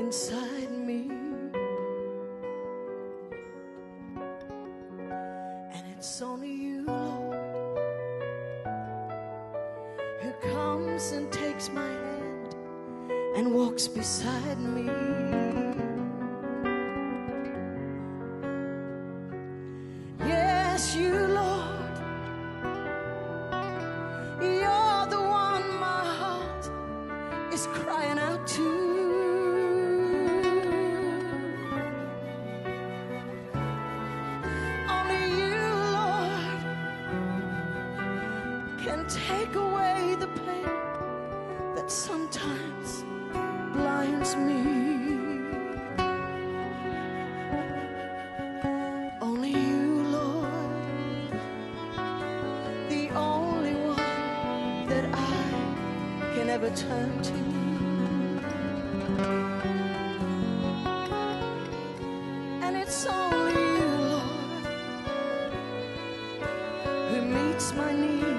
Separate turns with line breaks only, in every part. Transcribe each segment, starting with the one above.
inside me. And it's only you, Lord, who comes and takes my hand and walks beside me. Yes, you, Lord, you're the one my heart is crying out to. Take away the pain that sometimes blinds me. Only you, Lord, the only one that I can ever turn to. And it's only you, Lord, who meets my needs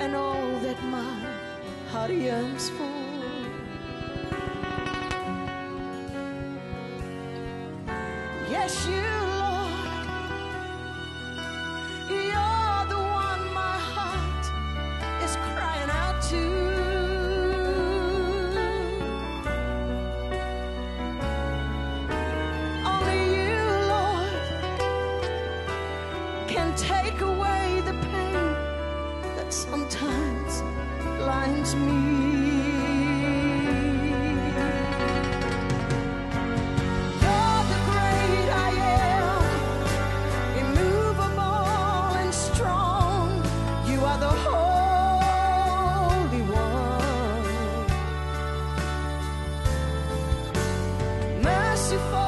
and all that my heart yearns for. Yes, you, Lord, you're the one my heart is crying out to. Only you, Lord, can take away the pain sometimes blinds me. God, the great I am, immovable and strong, You're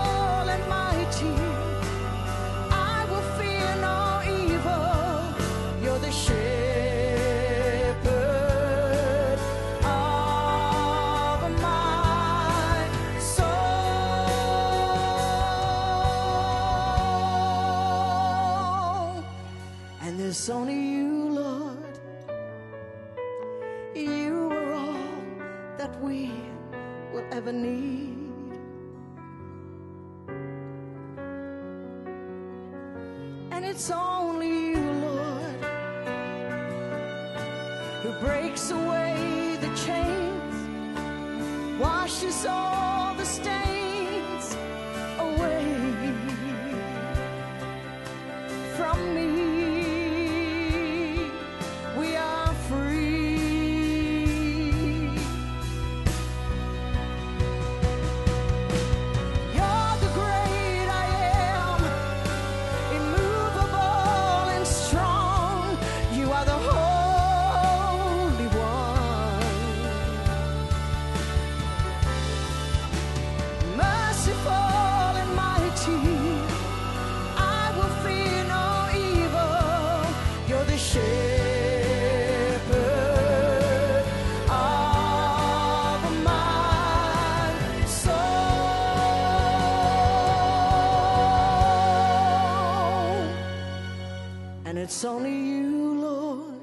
There's only you, Lord. You are all that we will ever need. And it's only you, Lord, who breaks away the chains, washes all the stains And it's only you, Lord,